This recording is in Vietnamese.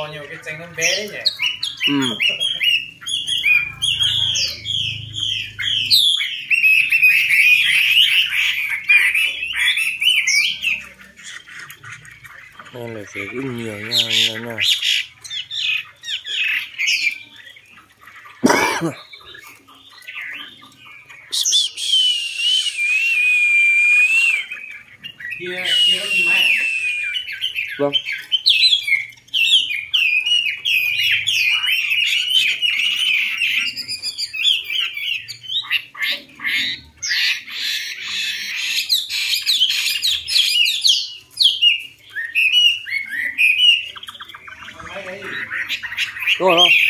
bò nhiều cái tránh nó bé đấy nhỉ? Ừ. Đây là phải ưng nhiều nha nha nha. Kia kia gì máy vâng máy đấy đúng rồi không